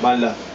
Malah